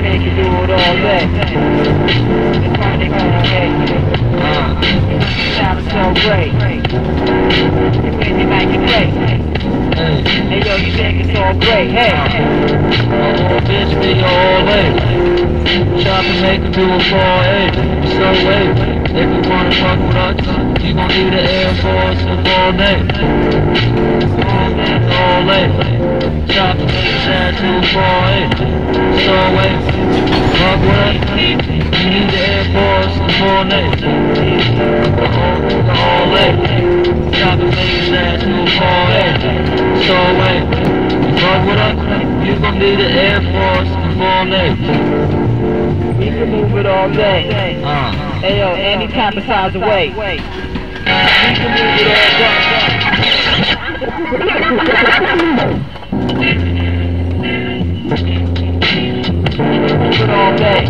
make you do it all day. It. Uh, great. You make it hey, yo, you think it's all great. Hey. all day. Chop and make do a 4A. So wait, if you wanna fuck with us, you gon' need the Air Force. All day, all day. Chop a 4A. So with us, you need the Air Force all day. All, all day. Chop and make his ass do a 4A. So wait, fuck with us, you gon' need the Air Force day. We can move it all day. Uh. Hey yo, any of size of weight. We can move it all day. Hey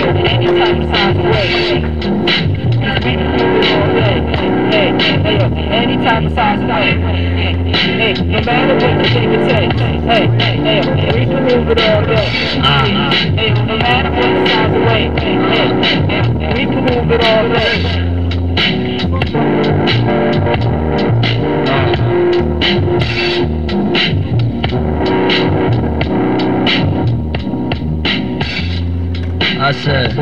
yo, any type of size of weight. Yeah, hey, no matter what the thing it we can move it all day. No matter what the size hey, we can move it all day. I said,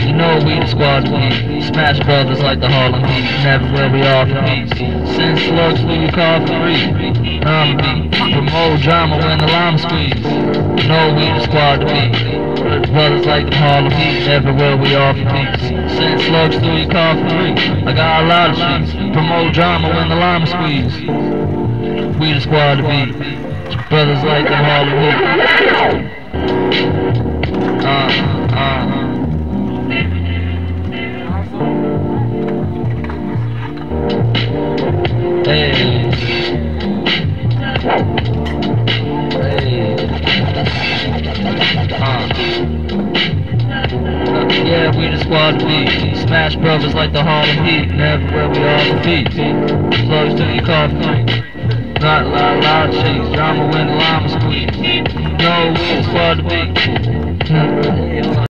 you know we the squad to be. Smash brothers like the Harlem Heat. Never will we the peace. Send slugs car for free. Beat. Promote drama when the lime squeeze. You Know we the squad to be. Brothers like the Harlem Heat. everywhere we the peace. Send slugs car for free. I got a lot of streets. Promote drama when the lime squeeze. We the squad to be. Brothers like the Harlem Heat. Uh, Smash brothers like the Harlem Heat. Never where we all defeat. Close to your coffee. Not a lot, lot of chase. Drama when the llama squeeze. No, we the squad to beat.